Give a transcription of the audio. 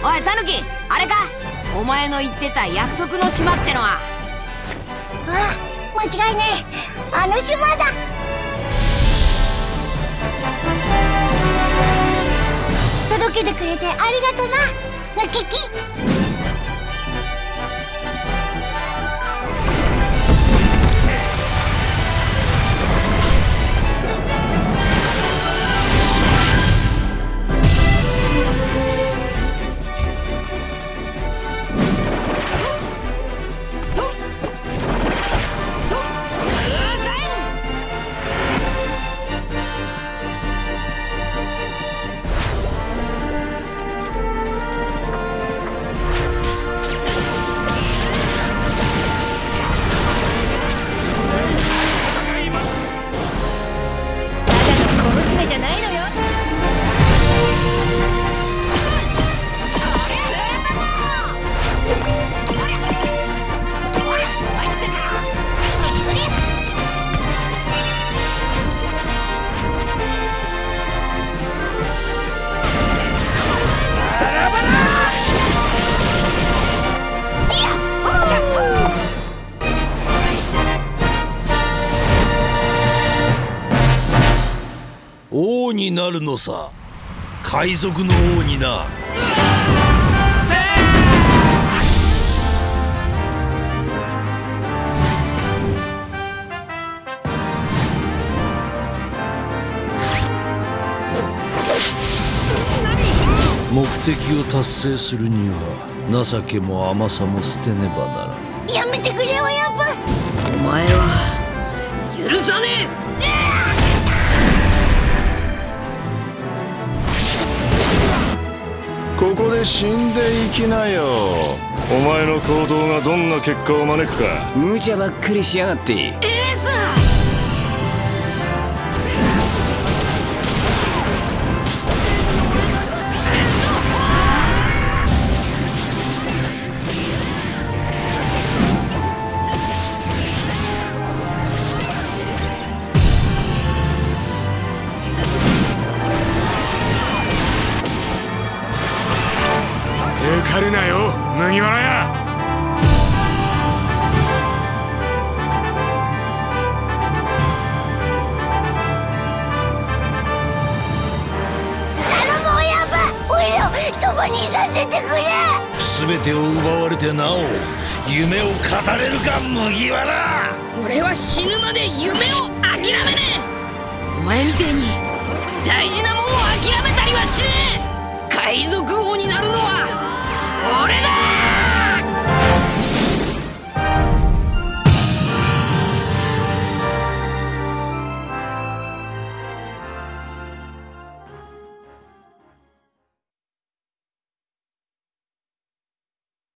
おいタヌキあれか？お前の言ってた約束の島ってのは。あ間違いねえ。あの島だ。届けてくれてありがとな。なきき王になるのさ。海賊の王にな。目的を達成するには情けも甘さも捨てねばならん。やめてくれ親分お前は許さねえ。で死んでいきなよ。お前の行動がどんな結果を招くか。無茶ばっかりしやがって。エかるなよ麦わらそばにいさせてくれ。全てを奪われてなお夢を語れるか麦わら。俺は死ぬまで夢を諦めねえ。お前みてえに大事なもんを諦めたりはしね